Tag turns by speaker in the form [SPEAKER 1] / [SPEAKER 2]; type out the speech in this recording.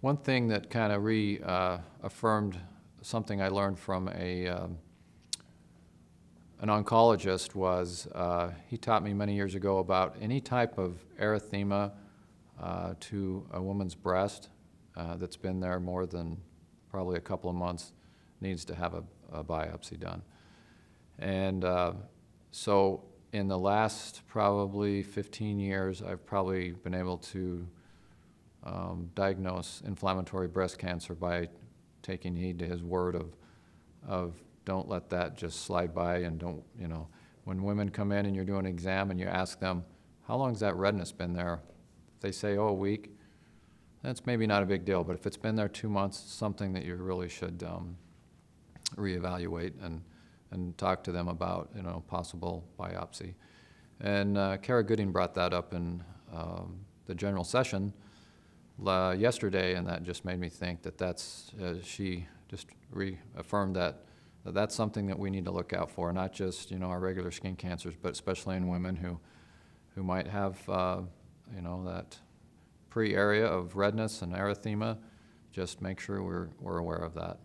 [SPEAKER 1] one thing that kind of reaffirmed something I learned from a, um, an oncologist was, uh, he taught me many years ago about any type of erythema uh, to a woman's breast uh, that's been there more than probably a couple of months needs to have a, a biopsy done. And uh, so in the last probably 15 years, I've probably been able to um, diagnose inflammatory breast cancer by taking heed to his word of, of don't let that just slide by and don't, you know, when women come in and you're doing an exam and you ask them, how long's that redness been there? If they say, oh, a week, that's maybe not a big deal, but if it's been there two months, it's something that you really should um, reevaluate and, and talk to them about, you know, possible biopsy. And uh, Kara Gooding brought that up in um, the general session yesterday, and that just made me think that that's, uh, she just reaffirmed that, that that's something that we need to look out for, not just, you know, our regular skin cancers, but especially in women who, who might have, uh, you know, that pre-area of redness and erythema. Just make sure we're, we're aware of that.